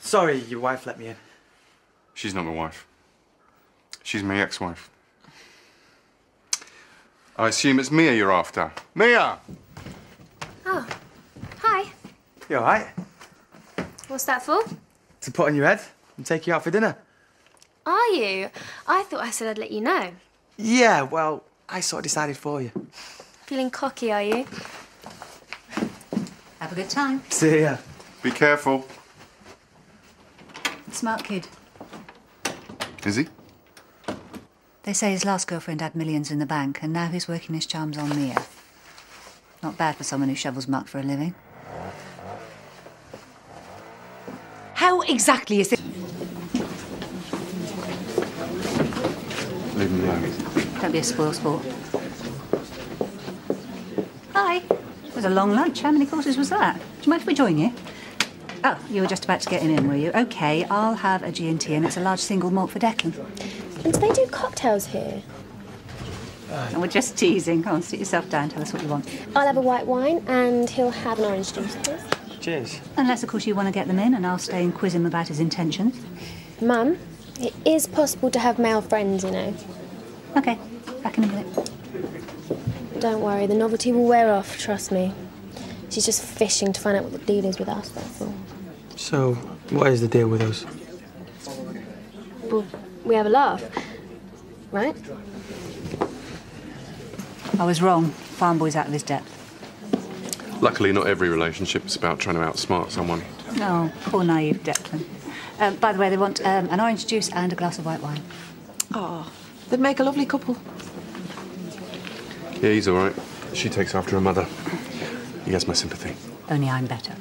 Sorry, your wife let me in. She's not my wife. She's my ex-wife. I assume it's Mia you're after. Mia! Oh, hi. You all right? What's that for? To put on your head and take you out for dinner. Are you? I thought I said I'd let you know. Yeah, well, I sort of decided for you. Feeling cocky, are you? Have a good time. See ya. Be careful. Smart kid. Is he? They say his last girlfriend had millions in the bank, and now he's working his charms on Mia. Not bad for someone who shovels muck for a living. How exactly is it? Leave him alone. Don't be a spoil sport. Hi. It was a long lunch. How many courses was that? Do you mind if we join you? Oh, you were just about to get him in, were you? OK, I'll have a G&T, and it's a large single malt for Declan. And do they do cocktails here? And we're just teasing. Come on, sit yourself down. Tell us what you want. I'll have a white wine and he'll have an orange juice, please. Cheers. Unless, of course, you want to get them in, and I'll stay and quiz him about his intentions. Mum, it is possible to have male friends, you know. OK, back in a minute. Don't worry, the novelty will wear off, trust me. She's just fishing to find out what the deal is with us, that's all. So, what is the deal with us? Well, we have a laugh, right? I was wrong. Farm boy's out of his depth. Luckily, not every relationship is about trying to outsmart someone. Oh, poor naive Declan. Um, by the way, they want um, an orange juice and a glass of white wine. Oh, they'd make a lovely couple. Yeah, he's all right. She takes after her mother. He has my sympathy. Only I'm better.